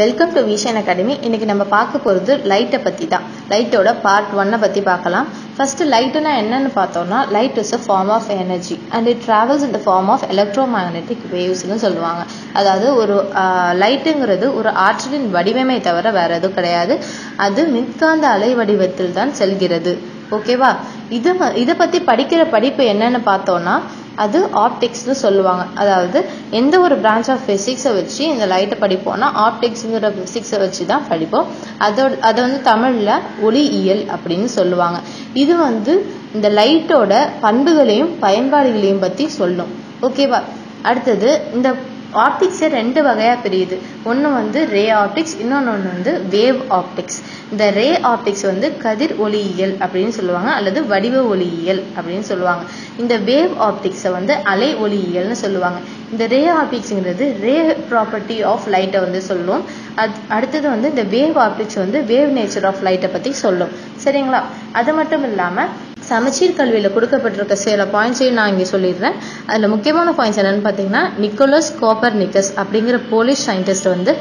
Welcome to vision academy இன்றைக்கி நம்ம பார்க்க போகிறது லைட்டை பற்றி தான் லைட்டோட பார்ட் ஒன்னை பற்றி பார்க்கலாம். ஃபஸ்ட்டு லைட்டுனா என்னன்னு பார்த்தோம்னா light is a form of energy and it travels in the form of electromagnetic வேவ்ஸ்னு சொல்லுவாங்க. அதாவது ஒரு லைட்டுங்கிறது ஒரு ஆற்றலின் வடிவமே தவிர வேற எதுவும் கிடையாது. அது மின்காந்த அலை வடிவத்தில் தான் செல்கிறது ஓகேவா இது இதை பற்றி படிக்கிற படிப்பு என்னன்னு பார்த்தோம்னா அது ஆப்டிக்ஸ்னு சொல்லுவாங்க. அதாவது எந்த ஒரு பிரான்ச் ஆஃப் ஃபிசிக்ஸை வச்சு இந்த லைட்டை படிப்போம்னா ஆப்டிக்ஸுங்கிற ஃபிசிக்ஸை வச்சு தான் படிப்போம். அதோட அதை வந்து தமிழில் ஒளியியல் அப்படின்னு சொல்லுவாங்க. இது வந்து இந்த லைட்டோட பண்புகளையும் பயன்பாடுகளையும் பற்றி சொல்லும். ஓகேவா அடுத்தது இந்த ஆப்டிக்ஸே ரெண்டு வகையாக பிரியுது. ஒன்று வந்து ரே ஆப்டிக்ஸ் இன்னொன்று ஒன்று வந்து வேவ் ஆப்டிக்ஸ் இந்த ரே ஆப்டிக்ஸ் வந்து கதிர் ஒளியியல் அப்படின்னு சொல்லுவாங்க அல்லது வடிவ ஒளியியல் அப்படின்னு சொல்லுவாங்க. இந்த வேவ் ஆப்டிக்ஸை வந்து அலை ஒளியியல்னு சொல்லுவாங்க. இந்த ரே ஆப்டிக்ஸுங்கிறது ரே ப்ராப்பர்ட்டி ஆஃப் லைட்டை வந்து சொல்லும். அது அடுத்தது வந்து இந்த வேவ் ஆப்டிக்ஸ் வந்து வேவ் நேச்சர் ஆஃப் லைட்டை பற்றி சொல்லும். சரிங்களா? அது மட்டும் இல்லாமல் சமச்சீர் கல்வியில் கொடுக்கப்பட்டிருக்க சில பாயிண்ட்ஸையும் நான் இங்கே சொல்லிடுறேன். அதில் முக்கியமான பாயிண்ட்ஸ் என்னென்னு பார்த்தீங்கன்னா நிக்கோலஸ் கோப்பர் நிக்கஸ் அப்படிங்கிற போலிஷ் சயின்டிஸ்ட் வந்து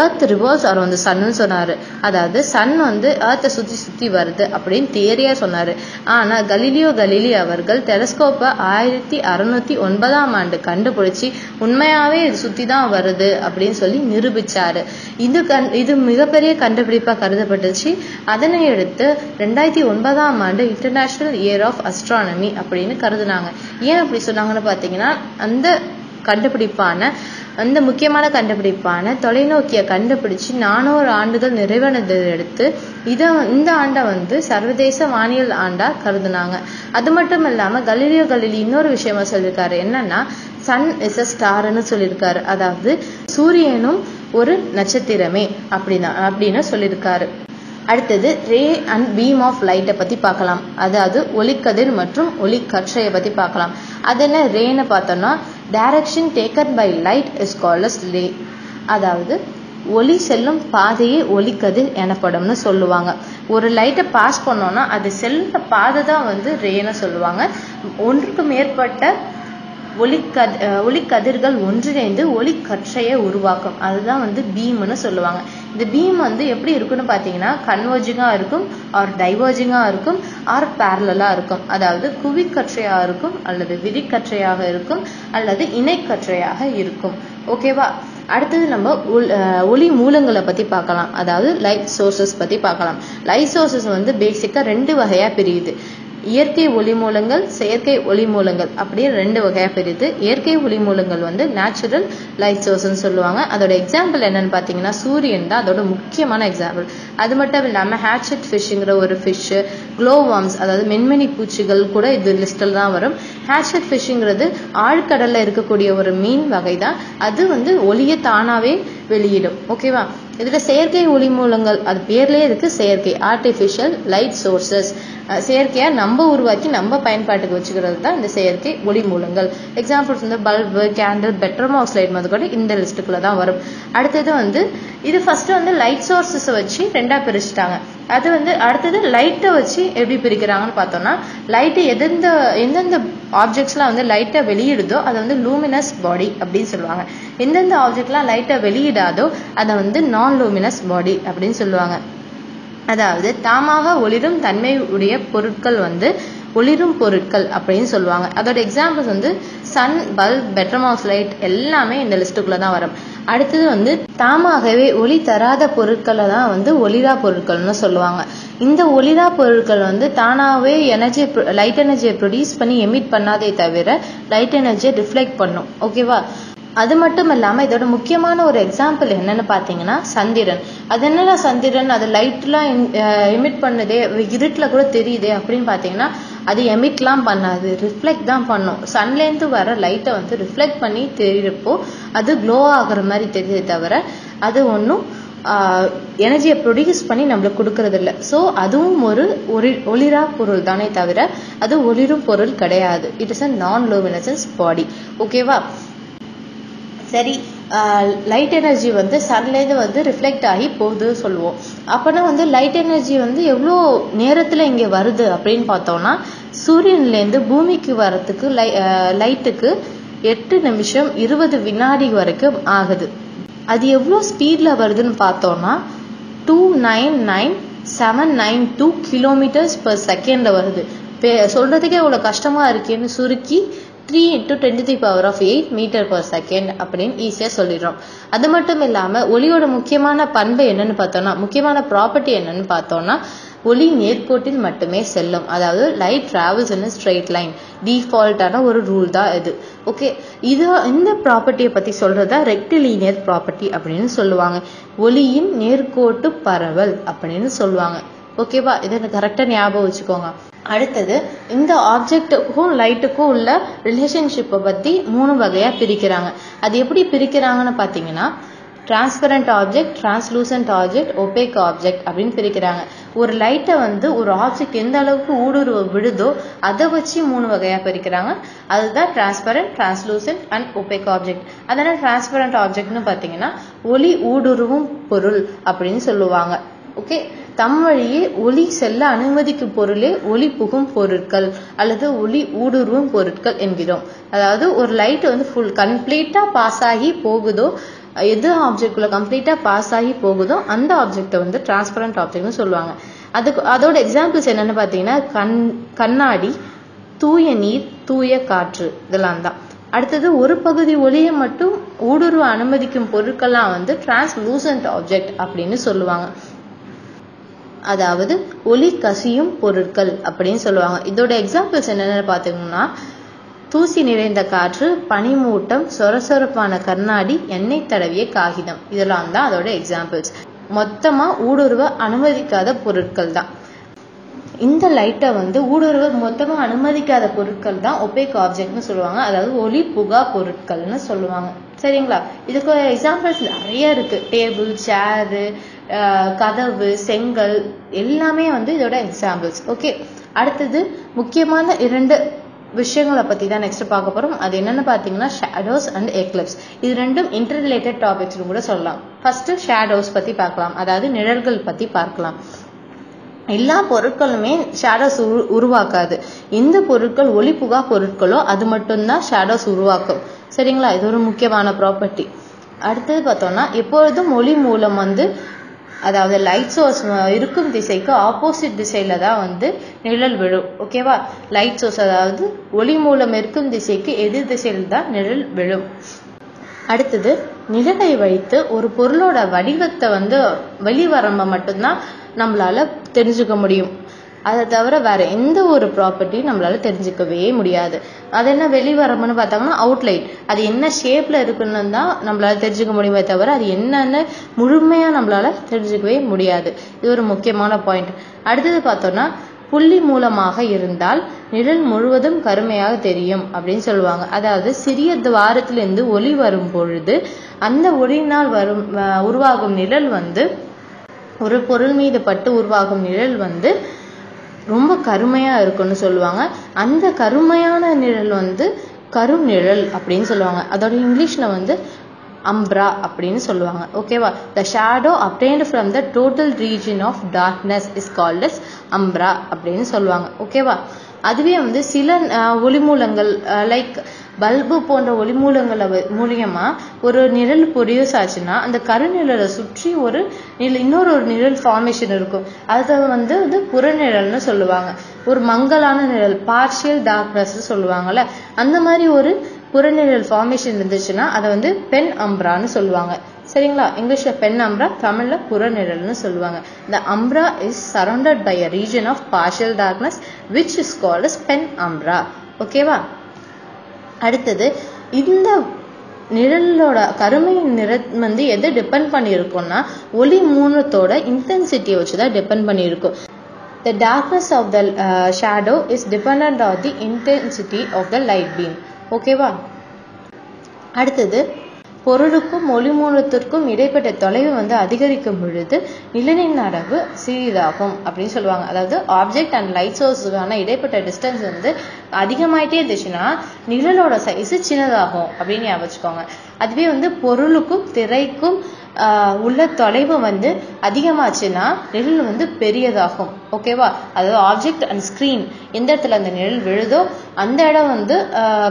ஏர்த் ரிவர்ஸ் அவர் வந்து சன்னு சொன்னார். அதாவது சன் வந்து ஏர்த்தை சுற்றி சுற்றி வருது அப்படின்னு தியரியாக சொன்னார். ஆனால் கலீலியோ கலீலி அவர்கள் டெலஸ்கோப்பை ஆயிரத்தி அறுநூத்தி ஒன்பதாம் ஆண்டு கண்டுபிடிச்சி உண்மையாகவே இது சுற்றி தான் வருது அப்படின்னு சொல்லி நிரூபித்தார் இது கண் இது மிகப்பெரிய கண்டுபிடிப்பாக கருதப்பட்டுச்சு. அதனை எடுத்து ரெண்டாயிரத்தி ஒன்பதாம் ஆண்டு இன்டர்நேஷனல் இயர் ஆஃப் அஸ்ட்ரானமி அப்படின்னு கருதுனாங்க. ஏன் அப்படி சொன்னாங்கன்னு பார்த்தீங்கன்னா அந்த கண்டுபிடிப்பான அந்த முக்கியமான கண்டுபிடிப்பான தொலைநோக்கியை கண்டுபிடிச்சு நானூறு ஆண்டுகள் நிறைவடைந்ததை எடுத்து இதை இந்த ஆண்டை வந்து சர்வதேச வானியல் ஆண்டா கருதுனாங்க. அது மட்டும் இல்லாம கலிலியோ கலிலி இன்னொரு விஷயமா சொல்லியிருக்காரு என்னன்னா சன் இஸ் அ ஸ்டார்னு சொல்லியிருக்காரு அதாவது சூரியனும் ஒரு நட்சத்திரமே அப்படின்னா அப்படின்னு சொல்லியிருக்காரு அடுத்தது ரே அண்ட் பீம் ஆஃப் லைட்டை பற்றி பார்க்கலாம். அதாவது ஒளிக்கதிர் மற்றும் ஒளிக்கற்றையை பற்றி பார்க்கலாம். அது என்ன? ரேன்னு பார்த்தோம்னா direction taken by light is called ray அதாவது ஒளி செல்லும் பாதையே ஒளிக்கதிர் எனப்படும்னு சொல்லுவாங்க. ஒரு லைட்டை பாஸ் பண்ணோன்னா அது செல்லுற பாதை தான் வந்து ரேன்னு சொல்லுவாங்க. ஒன்றுக்கு மேற்பட்ட ஒளிக்கத் ஒளிக்கதிர்கள் ஒன்றிணைந்து ஒளிக்கற்றையை உருவாக்கும். அதுதான் வந்து பீம்னு சொல்லுவாங்க. இந்த பீம் வந்து எப்படி இருக்குன்னு பார்த்தீங்கன்னா கன்வர்ஜிங்காக இருக்கும் ஆர் டைவர்ஜிங்காக இருக்கும் ஆர் பேரலாக இருக்கும். அதாவது குவிக்கற்றையாக இருக்கும் அல்லது விரிக்கற்றையாக இருக்கும் அல்லது இணைக்கற்றையாக இருக்கும். ஓகேவா அடுத்தது நம்ம ஒளி மூலங்களை பற்றி பார்க்கலாம். அதாவது லைட் சோர்சஸ் பற்றி பார்க்கலாம். லைட் சோர்சஸ் வந்து பேசிக்காக ரெண்டு வகையாக பிரியுது. இயற்கை ஒளி மூலங்கள் செயற்கை ஒளி மூலங்கள் அப்படியே ரெண்டு வகையாக பிரித்து இயற்கை ஒளி மூலங்கள் வந்து நேச்சுரல் லைட் சோர்ஸ்ன்னு சொல்லுவாங்க. அதோட எக்ஸாம்பிள் என்னன்னு பார்த்தீங்கன்னா சூரியன் தான் அதோட முக்கியமான எக்ஸாம்பிள் அது மட்டும் இல்லாமல் ஹேட்செட் ஃபிஷ்ஷுங்கிற ஒரு ஃபிஷ்ஷு க்ளோவார்ம்ஸ் அதாவது மென்மினி பூச்சிகள் கூட இது லிஸ்டில் தான் வரும். ஹேட்செட் ஃபிஷ்ஷுங்கிறது ஆழ்கடலில் இருக்கக்கூடிய ஒரு மீன் வகை தான் அது வந்து ஒளியை தானாகவே வெளியிடும். ஓகேவா இதில் செயற்கை ஒளி மூலங்கள் அது பேர்லேயே இருக்கு செயற்கை ஆர்டிஃபிஷியல் லைட் சோர்சஸ் செயற்கையாக நம்ம உருவாக்கி நம்ம பயன்பாட்டுக்கு வச்சுக்கிறது தான் இந்த செயற்கை ஒளி மூலங்கள். எக்ஸாம்பிள்ஸ் வந்து பல்பு கேண்டில் பெட்ரோமாக்ஸ் லைட் முதல் கூட இந்த லிஸ்ட்டுக்குள்ள தான் வரும். அடுத்தது வந்து இது ஃபர்ஸ்ட் வந்து லைட் சோர்சஸை வச்சு ரெண்டாக பிரிச்சுட்டாங்க. அது வந்து அடுத்தது லைட்டை வச்சு எப்படி பிரிக்கிறாங்கன்னு பார்த்தோம்னா லைட்டு எந்தெந்த எந்தெந்த ஆப்ஜெக்ட்ஸ்லாம் வந்து லைட்டை வெளியிடுதோ அதை வந்து லூமினஸ் பாடி அப்படின்னு சொல்லுவாங்க. எந்தெந்த ஆப்ஜெக்ட்லாம் லைட்டை வெளியிடாதோ அதை வந்து நான் லூமினஸ் பாடி அப்படின்னு சொல்லுவாங்க. அதாவது தாமாக ஒளிரும் தன்மை உடைய பொருட்கள் வந்து ஒளிரும் பொருட்கள் அப்படின்னு சொல்லுவாங்க. அதோட எக்ஸாம்பிள்ஸ் வந்து சன் பல்ப் பெட்ரமாக்ஸ் லைட் எல்லாமே இந்த லிஸ்ட்டுக்குள்ளே தான் வரும். அடுத்தது வந்து தாமாகவே ஒளி தராத பொருட்களை தான் வந்து ஒளிரா பொருட்கள்னு சொல்லுவாங்க. இந்த ஒளிரா பொருட்கள் வந்து தானாகவே எனர்ஜி லைட் எனர்ஜியை ப்ரொடியூஸ் பண்ணி எமிட் பண்ணாதே தவிர லைட் எனர்ஜியை ரிஃப்ளெக்ட் பண்ணும். ஓகேவா அது மட்டும் இல்லாமல் இதோட முக்கியமான ஒரு எக்ஸாம்பிள் என்னன்னு பார்த்தீங்கன்னா சந்திரன். அது என்னடா சந்திரன்? அது லைட்லாம் எமிட் பண்ணுதே இருட்டில் கூட தெரியுதே அப்படின்னு பார்த்தீங்கன்னா அது எமிட்லாம் பண்ணாது ரிஃப்ளெக்ட் தான் பண்ணும். சன்லேருந்து வர லைட்டை வந்து ரிஃப்ளெக்ட் பண்ணி தெரியிறப்போ அது க்ளோ ஆகுற மாதிரி தெரியுதே தவிர அது ஒன்றும் எனர்ஜியை ப்ரொடியூஸ் பண்ணி நம்மளுக்கு கொடுக்கறது இல்லை ஸோ அதுவும் ஒரு ஒளி ஒளிரா பொருள் தானே தவிர அது ஒளிரும் பொருள் கிடையாது. இட் இஸ் அ நான் லோ லூமினசன்ஸ் பாடி ஓகேவா சரி. லைட் எனர்ஜி வந்து சன்லேருந்து வந்து ரிஃப்ளெக்ட் ஆகி போகுது சொல்லுவோம். அப்போனா வந்து லைட் எனர்ஜி வந்து எவ்வளோ நேரத்தில் இங்கே வருது அப்படின்னு பார்த்தோம்னா சூரியன்லேருந்து பூமிக்கு வரத்துக்கு லை லைட்டுக்கு எட்டு நிமிஷம் இருபது வினாடி வரைக்கும் ஆகுது. அது எவ்வளோ ஸ்பீடில் வருதுன்னு பார்த்தோன்னா two nine nine seven nine two kilometres per செகண்டில் வருது. பே சொல்கிறதுக்கே இவ்வளோ கஷ்டமாக இருக்கேன்னு சுருக்கி three into twenty three power of eight metre per second அப்படின்னு ஈஸியாக சொல்லிடுறோம். அது மட்டும் இல்லாமல் ஒளியோட முக்கியமான பண்பு என்னன்னு பார்த்தோம்னா முக்கியமான ப்ராப்பர்ட்டி என்னன்னு பார்த்தோம்னா ஒளி நேர்கோட்டில் மட்டுமே செல்லும். அதாவது light travels in straight line டிஃபால்ட்டான ஒரு ரூல் தான் இது. ஓகே இது இந்த ப்ராப்பர்ட்டியை பற்றி சொல்கிறதா ரெக்டிலீனியர் ப்ராப்பர்ட்டி அப்படின்னு சொல்லுவாங்க. ஒளியின் நேர்கோட்டு பரவல் அப்படின்னு சொல்லுவாங்க. ஓகேவா இதை கரெக்டாக ஞாபகம் வச்சுக்கோங்க. அடுத்தது இந்த ஆப்ஜெக்ட்டுக்கும் லைட்டுக்கும் உள்ள ரிலேஷன்ஷிப்பை பற்றி மூணு வகையாக பிரிக்கிறாங்க. அது எப்படி பிரிக்கிறாங்கன்னு பார்த்தீங்கன்னா transparent object translucent object opaque object அப்படின்னு பிரிக்கிறாங்க. ஒரு லைட்டை வந்து ஒரு ஆப்ஜெக்ட் எந்த அளவுக்கு ஊடுருவ விடுதோ அதை வச்சு மூணு வகையாக பிரிக்கிறாங்க. அதுதான் transparent translucent and opaque object அதனால் டிரான்ஸ்பரண்ட் ஆப்ஜெக்ட்னு பார்த்தீங்கன்னா ஒளி ஊடுருவும் பொருள் அப்படின்னு சொல்லுவாங்க. ஓகே தம் வழியே ஒளி செல்ல அனுமதிக்கும் பொருளே ஒளி புகும் பொருட்கள் அல்லது ஒளி ஊடுருவும் பொருட்கள் என்கிறோம். அதாவது ஒரு லைட் வந்து ஃபுல் கம்ப்ளீட்டாக பாஸ் ஆகி போகுதோ எது ஆப்ஜெக்ட்குள்ள கம்ப்ளீட்டாக பாஸ் ஆகி போகுதோ அந்த ஆப்ஜெக்டை வந்து டிரான்ஸ்பரண்ட் ஆப்ஜெக்ட்னு சொல்லுவாங்க. அதுக்கு அதோட எக்ஸாம்பிள்ஸ் என்னென்னு பார்த்தீங்கன்னா கண் கண்ணாடி தூய நீர் தூய காற்று இதெல்லாம் தான். அடுத்தது ஒரு பகுதி ஒளியை மட்டும் ஊடுருவ அனுமதிக்கும் பொருட்கள்லாம் வந்து டிரான்ஸ்லூசன்ட் ஆப்ஜெக்ட் அப்படின்னு சொல்லுவாங்க. அதாவது ஒளி கசியும் பொருட்கள் அப்படின்னு சொல்லுவாங்க. இதோட எக்ஸாம்பிள்ஸ் என்னென்னு பார்த்தீங்கன்னா தூசி நிறைந்த காற்று பனிமூட்டம் சொரசொரப்பான கண்ணாடி எண்ணெய் தடவிய காகிதம். இதெல்லாம் தான் அதோட எக்ஸாம்பிள்ஸ் மொத்தமாக ஊடுருவ அனுமதிக்காத பொருட்கள் தான். இந்த லைட்டை வந்து ஊடுருவ மொத்தமாக அனுமதிக்காத பொருட்கள் தான் ஒபேக் ஆப்ஜெக்ட்னு சொல்லுவாங்க. அதாவது ஒளி புகா பொருட்கள்னு சொல்லுவாங்க. சரிங்களா? இதுக்கு எக்ஸாம்பிள்ஸ் நிறைய இருக்கு. டேபிள் சேரு கதவு செங்கல் எல்லாமே வந்து இதோட எக்ஸாம்பிள்ஸ் ஓகே அடுத்தது முக்கியமான இரண்டு விஷயங்களை பற்றி தான் நெக்ஸ்ட் பார்க்க போகிறோம் அது என்னென்னு பார்த்தீங்கன்னா ஷேடோஸ் அண்ட் எக்லிப்ஸ் இது ரெண்டும் இன்டர் ரிலேட்டட் டாபிக்ஸ்னு கூட சொல்லலாம். ஃபர்ஸ்ட் ஷேடோஸ் பற்றி பார்க்கலாம். அதாவது நிழல்கள் பற்றி பார்க்கலாம். எல்லா பொருட்களுமே ஷேடோஸ் உரு உருவாக்காது. எந்த பொருட்கள் ஒளிப்புகா பொருட்களோ அது மட்டும்தான் ஷேடோஸ் உருவாக்கும். சரிங்களா? இது ஒரு முக்கியமான ப்ராப்பர்ட்டி அடுத்தது பார்த்தோம்னா எப்பொழுதும் ஒளி மூலம் வந்து அதாவது லைட் சோர்ஸ் இருக்கும் திசைக்கு ஆப்போசிட் திசையில தான் வந்து நிழல் விழும். ஓகேவா லைட் சோர்ஸ் அதாவது ஒளி மூலம் இருக்கும் திசைக்கு எதிர் திசையில் தான் நிழல் விழும். அடுத்தது நிழலை வைத்து ஒரு பொருளோட வடிவத்தை வந்து வெளிவரம்பை மட்டும்தான் நம்மளால தெரிஞ்சுக்க முடியும். அதை தவிர வேற எந்த ஒரு ப்ராப்பர்ட்டியும் நம்மளால தெரிஞ்சுக்கவே முடியாது. அது என்ன வெளிவரம்னு பார்த்தாங்கன்னா அவுட்லைன் அது என்ன ஷேப்ல இருக்குன்னு தான் நம்மளால தெரிஞ்சுக்க முடியுமே தவிர அது என்னன்னு முழுமையா நம்மளால தெரிஞ்சுக்கவே முடியாது. இது ஒரு முக்கியமான பாயிண்ட் அடுத்தது பார்த்தோம்னா புள்ளி மூலமாக இருந்தால் நிழல் முழுவதும் கருமையாக தெரியும் அப்படின்னு சொல்லுவாங்க. அதாவது சிறிய துவாரத்திலிருந்து ஒளி வரும் பொழுது அந்த ஒளியினால் வரும் உருவாகும் நிழல் வந்து ஒரு பொருள் மீது பட்டு உருவாகும் நிழல் வந்து ரொம்ப கருமையாக இருக்கும்னு சொல்லுவாங்க. அந்த கருமையான நிழல் வந்து கருநிழல் அப்படின்னு சொல்லுவாங்க. அதோட இங்கிலீஷில் வந்து அம்ப்ரா அப்படின்னு சொல்லுவாங்க. ஓகேவா the shadow obtained from the total region of darkness is called as umbra அப்படின்னு சொல்லுவாங்க. ஓகேவா அதுவே வந்து சில ஒளிமூலங்கள் லைக் பல்பு போன்ற ஒளிமூலங்களை மூலியமா ஒரு நிழல் ப்ரொடியூஸ் ஆச்சுன்னா அந்த கருநிழலை சுற்றி ஒரு நிழல் இன்னொரு ஒரு நிழல் ஃபார்மேஷன் இருக்கும். அதை வந்து வந்து புறநிழல்னு சொல்லுவாங்க. ஒரு மங்கலான நிழல் பார்ஷியல் டார்க்னஸ் சொல்லுவாங்கல்ல அந்த மாதிரி ஒரு புறநிழல் ஃபார்மேஷன் இருந்துச்சுன்னா அதை வந்து பெண் அம்ப்ரான்னு சொல்லுவாங்க. சரிங்களா? இங்கிலீஷ்ல பெண் அம்ப்ரா தமிழ்ல புறநிழல்னு சொல்லுவாங்க. The umbra is surrounded by a region of partial darkness which is called as penumbra ஓகேவா அடுத்தது இந்த நிழலோட கருமையின் நிறம் வந்து எதை டிபெண்ட் பண்ணியிருக்கோம்னா ஒளி மூலத்தோட இன்டென்சிட்டியை வச்சு தான் depend பண்ணியிருக்கும். The darkness of the shadow is depend dependent the intensity of the light beam ஓகேவா அடுத்தது பொருளுக்கும் ஒளி மூலத்திற்கும் இடைப்பட்ட தொலைவு வந்து அதிகரிக்கும் பொழுது நிழலின் அளவு சிறிதாகும் அப்படின்னு சொல்லுவாங்க. அதாவது ஆப்ஜெக்ட் அண்ட் லைட் சோர்ஸுக்கான இடைப்பட்ட டிஸ்டன்ஸ் வந்து அதிகமாயிட்டே இருந்துச்சுன்னா நிழலோட சைஸ் சின்னதாகும் அப்படின்னு ஞாபகம் வச்சுக்கோங்க. அதுவே வந்து பொருளுக்கும் திரைக்கும் உள்ள தொலைவு வந்து அதிகமாச்சுன்னா நிழல் வந்து பெரியதாகும். ஓகேவா அதாவது ஆப்ஜெக்ட் அண்ட் ஸ்க்ரீன் எந்த இடத்துல அந்த நிழல் விழுதோ அந்த இடம் வந்து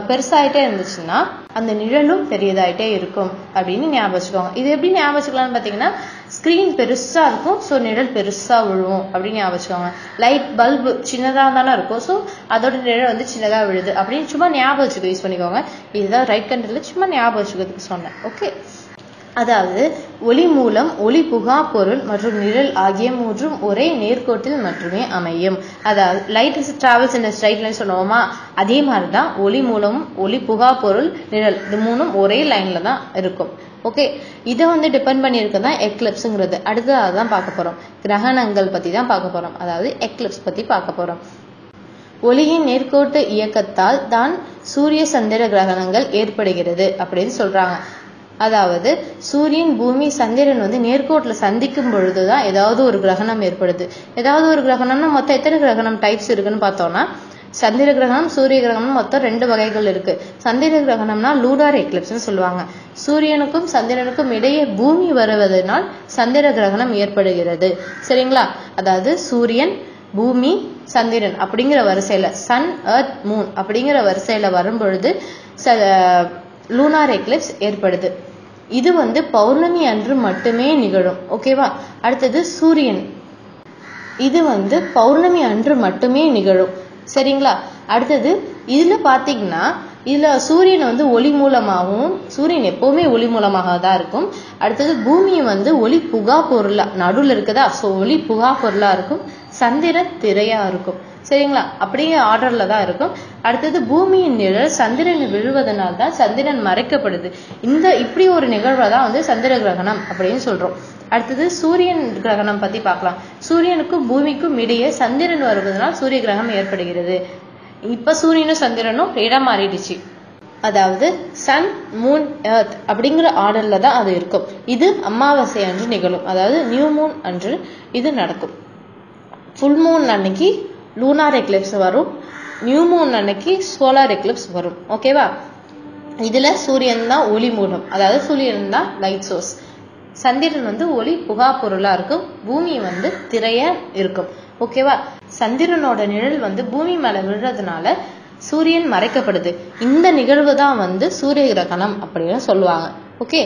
பெருசாகிட்டே பெருசாயிட்டே இருந்துச்சுன்னா அந்த நிழலும் பெரியதாயிட்டே இருக்கும் அப்படின்னு ஞாபகம் வச்சுக்கோங்க. இது எப்படி ஞாபகம் வச்சுக்கலாம்னு பார்த்தீங்கன்னா ஸ்க்ரீன் பெருசா இருக்கும் ஸோ நிழல் பெருசா விழுவும் அப்படின்னு ஞாபகம் வச்சுக்கோங்க. லைட் பல்பு சின்னதாக தானே இருக்கும் ஸோ அதோட நிழல் வந்து சின்னதாக விழுது அப்படின்னு சும்மா ஞாபகம் வச்சுக்க யூஸ் பண்ணிக்கோங்க. இதுதான் ரைட் கண்ட்ரில் சும்மா ஞாபகம் வச்சுக்கிறதுக்கு சொன்னேன். ஓகே அதாவது ஒளி மூலம் ஒளி புகா பொருள் மற்றும் நிழல் ஆகிய மூன்றும் ஒரே நேர்கோட்டில் மட்டுமே அமையும். அதாவது லைட் இஸ் டிராவல்ஸ் இந்த ஸ்ட்ரைட் லைன் சொல்லுவோமா அதே மாதிரி தான் ஒளி மூலமும் ஒளி புகா பொருள் நிழல் இது மூணும் ஒரே லைன்ல தான் இருக்கும். ஓகே இதை வந்து டிபெண்ட் பண்ணியிருக்கு தான் எக்லிப்ஸுங்கிறது அடுத்து அதான் பார்க்க போறோம். கிரகணங்கள் பத்தி தான் பார்க்க போறோம். அதாவது எக்லிப்ஸ் பத்தி பார்க்க போறோம். ஒளியின் நேர்கோட்டு இயக்கத்தால் தான் சூரிய சந்திர கிரகணங்கள் ஏற்படுகிறது அப்படின்னு சொல்றாங்க. அதாவது சூரியன் பூமி சந்திரன் வந்து நேர்கோட்டில் சந்திக்கும் பொழுது தான் ஏதாவது ஒரு கிரகணம் ஏற்படுது. ஏதாவது ஒரு கிரகணம்னா மொத்தம் எத்தனை கிரகணம் டைப்ஸ் இருக்குன்னு பார்த்தோம்னா சந்திர கிரகணம் சூரிய கிரகணம் மொத்தம் ரெண்டு வகைகள் இருக்கு. சந்திர கிரகணம்னா லூடார் எக்லிப்ஸ்னு சொல்லுவாங்க. சூரியனுக்கும் சந்திரனுக்கும் இடையே பூமி வருவதனால் சந்திர கிரகணம் ஏற்படுகிறது. சரிங்களா? அதாவது சூரியன் பூமி சந்திரன் அப்படிங்கிற வரிசையில சன் எர்த் மூன் அப்படிங்கிற வரிசையில வரும் பொழுது லூனார் எக்லிப்ஸ் ஏற்படுது. இது வந்து பௌர்ணமி அன்று மட்டுமே நிகழும். ஓகேவா அடுத்தது சூரியன். இது வந்து பௌர்ணமி அன்று மட்டுமே நிகழும். சரிங்களா? அடுத்தது இதில் பார்த்தீங்கன்னா இதில் சூரியன் வந்து ஒளி மூலமாகவும் சூரியன் எப்போவுமே ஒளி மூலமாக தான் இருக்கும். அடுத்தது பூமி வந்து ஒளி புகா பொருளாக நடுவில் இருக்குதா? ஸோ ஒளி புகா பொருளாக இருக்கும். சந்திரன் திரையாக இருக்கும். சரிங்களா? அப்படியே ஆர்டரில் தான் இருக்கும். அடுத்தது பூமியின் நிழல் சந்திரன் விழுவதனால் தான் சந்திரன் மறைக்கப்படுது. இந்த இப்படி ஒரு நிகழ்வை தான் வந்து சந்திர கிரகணம் அப்படின்னு சொல்கிறோம் அடுத்தது சூரியன் கிரகணம் பத்தி பார்க்கலாம். சூரியனுக்கும் பூமிக்கும் இடையே சந்திரன் வருவதனால் சூரிய கிரகணம் ஏற்படுகிறது. இப்போ சூரியனும் சந்திரனும் இடம் மாறிடுச்சு. அதாவது சன் மூன் எர்த் அப்படிங்கிற ஆர்டர்ல தான் அது இருக்கும். இது அமாவாசை அன்று நிகழும். அதாவது நியூ மூன் அன்று இது நடக்கும். ஃபுல் மூன் அன்னைக்கு லூனார் எக்லிப்ஸ் வரும். நியூ மூன் அன்னைக்கு சோலார் எக்லிப்ஸ் வரும். ஓகேவா இதுல சூரியன் தான் ஒளி மூலம். அதாவது சூரியன் தான் லைட் சோர்ஸ் சந்திரன் வந்து ஒளி புகா பொருளா இருக்கும். பூமி வந்து திரைய இருக்கும். ஓகேவா சந்திரனோட நிழல் வந்து பூமி மேல விழுறதுனால சூரியன் மறைக்கப்படுது. இந்த நிகழ்வு தான் வந்து சூரிய கிரகணம் அப்படின்னு சொல்லுவாங்க. ஓகே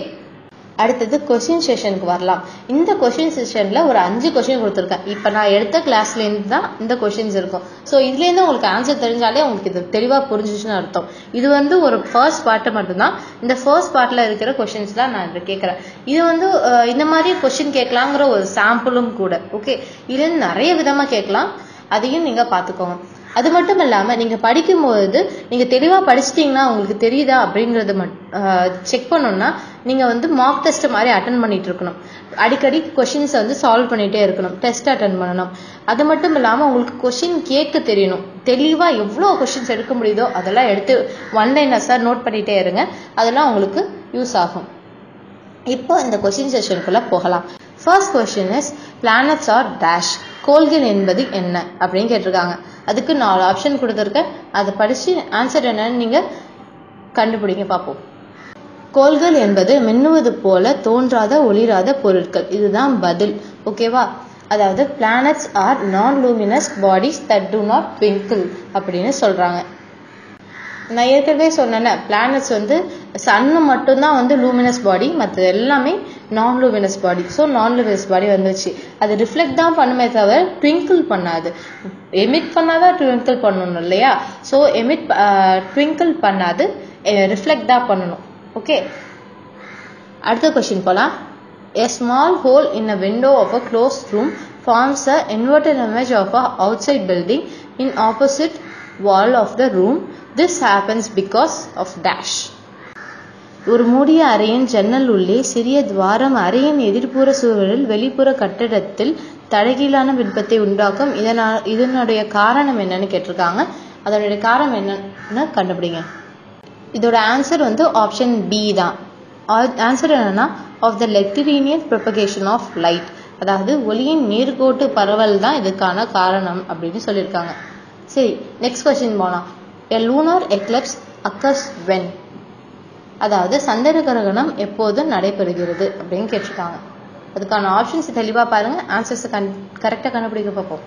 அடுத்தது கொஷின் செஷனுக்கு வரலாம். இந்த கொஷின் செஷன்ல ஒரு அஞ்சு கொஷின் கொடுத்துருக்கேன். இப்போ நான் எடுத்த கிளாஸ்ல இருந்து தான் இந்த கொஷின்ஸ் இருக்கும். ஸோ இதுலேருந்து உங்களுக்கு ஆன்சர் தெரிஞ்சாலே உங்களுக்கு இது தெளிவாக புரிஞ்சிச்சுன்னு அர்த்தம். இது வந்து ஒரு ஃபர்ஸ்ட் பார்ட்டு மட்டும்தான். இந்த ஃபர்ஸ்ட் பார்ட்ல இருக்கிற கொஷின்ஸ்லாம் நான் இதில் கேட்குறேன். இது வந்து இந்த மாதிரி கொஷின் கேட்கலாங்கிற ஒரு சாம்பிளும் கூட. ஓகே இதுலேருந்து நிறைய விதமாக கேட்கலாம். அதையும் நீங்க பார்த்துக்கோங்க அது மட்டும் இல்லாம நீங்க படிக்கும்போது நீங்க தெளிவா படிச்சிட்டீங்கன்னா உங்களுக்கு தெரியுதா அப்படிங்கறத செக் பண்ணணும்னா நீங்க வந்து மார்க் டெஸ்ட் மாதிரி அட்டன் பண்ணிட்டு இருக்கணும். அடிக்கடி கொஷின்ஸ் வந்து சால்வ் பண்ணிட்டே இருக்கணும். டெஸ்ட் அட்டன் பண்ணணும். அது மட்டும் இல்லாம உங்களுக்கு கொஷின் கேட்க தெரியணும். தெளிவா எவ்வளோ கொஷின்ஸ் எடுக்க முடியுதோ அதெல்லாம் எடுத்து ஒன் லைனஸாக நோட் பண்ணிட்டே இருங்க. அதெல்லாம் உங்களுக்கு யூஸ் ஆகும். இப்போ இந்த கொஸ்டின் செஷனுக்குள்ள போகலாம். First question is planets are dash கோள்கள் என்பது என்ன அப்படின்னு கேட்டிருக்காங்க. அதுக்கு நாலு ஆப்ஷன் கொடுத்துருக்கேன். அதை படித்து ஆன்சர் என்னன்னு நீங்கள் கண்டுபிடிங்க பார்ப்போம். கோள்கள் என்பது மின்னுவது போல தோன்றாத ஒளிராத பொருட்கள். இதுதான் பதில். ஓகேவா அதாவது planets are non luminous bodies that do not twinkle அப்படின்னு சொல்றாங்க. நான் ஏற்கனவே சொன்னேன்ல பிளானட்ஸ் வந்து சன்னு மட்டும்தான் வந்து லூமினஸ் பாடி மற்ற எல்லாமே non luminous body so non luminous body வந்துச்சு அது ரிஃப்ளெக்ட் தான் பண்ணுமே தவிர ட்விங்கிள் பண்ணாது. எமிட் பண்ணாதான் ட்விங்கிள் பண்ணணும் இல்லையா? ஸோ எமிட் ட்விங்கிள் பண்ணாது. ரிஃப்ளெக்ட் தான் பண்ணணும். ஓகே அடுத்த கொஷின் போலாம். Small hole in a window of a close room forms a inverted image of a outside building in opposite wall of the room This happens because of dash. ஒரு மூடிய அறையின் ஜன்னல் உள்ளே சிறிய துவாரம் அறையின் எதிர்ப்புற சூழலில் வெளிப்புற கட்டிடத்தில் தலைகீழான விருப்பத்தை உண்டாக்கும். இதனால் இதனுடைய காரணம் என்னன்னு கேட்டிருக்காங்க. அதனுடைய காரணம் என்னன்னு கண்டுபிடிங்க. இதோட ஆன்சர் வந்து ஆப்ஷன் பி தான். ஆன்சர் என்னன்னா of the rectilinear propagation of light அதாவது ஒளியின் நேர்கோட்டு பரவல் தான் இதுக்கான காரணம் அப்படின்னு சொல்லியிருக்காங்க. சரி நெக்ஸ்ட் கொஸ்டின் போனால் a lunar eclipse occurs when அதாவது சந்திர கிரகணம் எப்போது நடைபெறுகிறது அப்படின்னு கேட்டிருக்காங்க. அதுக்கான ஆப்ஷன்ஸ் தெளிவாக பாருங்க. ஆன்சர்ஸ் கண் கரெக்டாக கண்டுபிடிக்க பார்ப்போம்.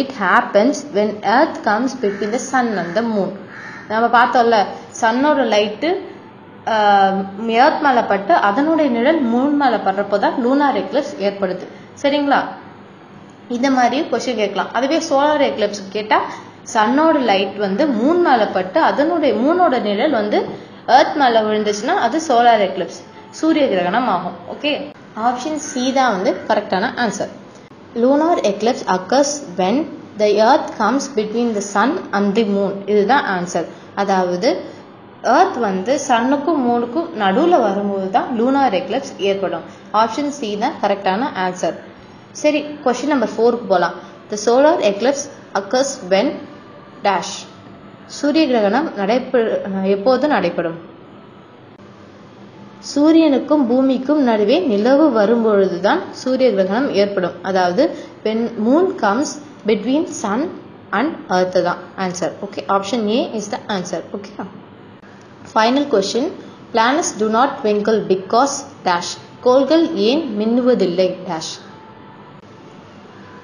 It happens when earth comes between the sun and the moon நம்ம பார்த்தோம்ல சன்னோட லைட்டு எர்த் மேலே பட்டு அதனுடைய நிழல் மூன் மேலே படுறப்போ தான் லூனார் எக்லிப்ஸ் ஏற்படுது. சரிங்களா? இந்த மாதிரி கொஸ்டின் கேட்கலாம். அதுவே சோலார் எக்லிப்ஸ் கேட்டால் சன்னோட லைட் வந்து மூன் மேலே பட்டு அதனுடைய மூனோட நிழல் வந்து ஏர்த் மேலே விழுந்துச்சுன்னா அது சோலார் எக்லிப்ஸ் சூரிய கிரகணம் ஆகும். ஓகே ஆப்ஷன் சி தான் வந்து கரெக்டான answer lunar eclipse occurs when the earth comes between the sun and the moon இதுதான் ஆன்சர் அதாவது ஏர்த் வந்து சன்னுக்கும் மூணுக்கும் நடுவில் வரும்போது தான் லூனார் எக்லிப்ஸ் ஏற்படும். ஆப்ஷன் சி தான் கரெக்டான ஆன்சர் சரி கொஷின் நம்பர் ஃபோருக்கு போகலாம் the solar eclipse occurs when dash சூரிய கிரகணம் நடைபெ எப்போது நடைபெறும்? சூரியனுக்கும் பூமிக்கும் நடுவே நிலவு வரும்பொழுதுதான் சூரிய கிரகணம் ஏற்படும். அதாவது when moon comes between sun and earth தான் answer okay option A is the answer okay final question planets do not twinkle because dash கோள்கள் ஏன் மின்னுவதில்லை? டேஷ்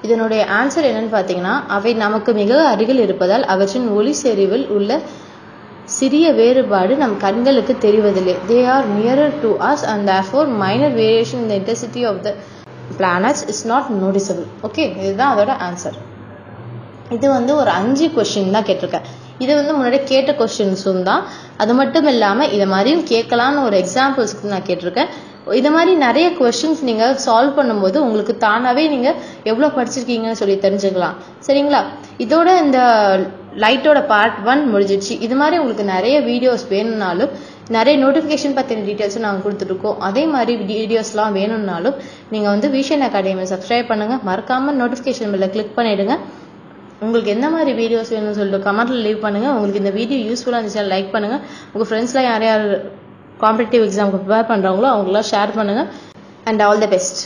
இதனுடைய ஆன்சர் என்னன்னு பார்த்தீங்கன்னா அவை நமக்கு மிக அருகில் இருப்பதால் அவற்றின் ஒளி செறிவில் உள்ள சிறிய வேறுபாடு நம் கண்களுக்கு தெரிவதில்லை. They are nearer to us and therefore minor variation in the intensity of the planets is not noticeable okay இதுதான் அதோட ஆன்சர் இது வந்து ஒரு அஞ்சு கொஸ்டின் தான் கேட்டிருக்கேன். இது வந்து முன்னாடி கேட்ட கொஸ்டின்ஸும் தான். அது மட்டும் இல்லாமல் இதை மாதிரியும் கேட்கலான்னு ஒரு எக்ஸாம்பிள்ஸ்க்கு நான் கேட்டிருக்கேன். இது மாதிரி நிறைய கொஸ்டின்ஸ் நீங்கள் சால்வ் பண்ணும்போது உங்களுக்கு தானாகவே நீங்கள் எவ்வளோ படிச்சிருக்கீங்கன்னு சொல்லி தெரிஞ்சுக்கலாம். சரிங்களா? இதோட இந்த லைட்டோட பார்ட் ஒன் முடிஞ்சிடுச்சு. இது மாதிரி உங்களுக்கு நிறைய வீடியோஸ் வேணும்னாலும் நிறைய நோட்டிஃபிகேஷன் பற்றின டீட்டெயில்ஸும் நாங்கள் கொடுத்துருக்கோம் அதே மாதிரி வீடியோஸ்லாம் வேணும்னாலும் நீங்கள் வந்து விஷன் அகாடமியை சப்ஸ்கிரைப் பண்ணுங்கள் மறக்காமல் நோட்டிஃபிகேஷன் பில்லை கிளிக் பண்ணிவிடுங்க உங்களுக்கு எந்த மாதிரி வீடியோஸ் வேணும்னு சொல்லிட்டு கமெண்ட்டில் லீவ் பண்ணுங்கள் உங்களுக்கு இந்த வீடியோ யூஸ்ஃபுல்லாக இருந்துச்சுன்னா லைக் பண்ணுங்கள் உங்கள் ஃப்ரெண்ட்ஸ்லாம் யார் யார் காம்படிட்டிவ் எக்ஸாமுக்கு ப்ரிப்பேர் பண்ணுறவங்களோ அவங்களாம் ஷேர் பண்ணுங்கள் அண்ட் ஆல் த பெஸ்ட்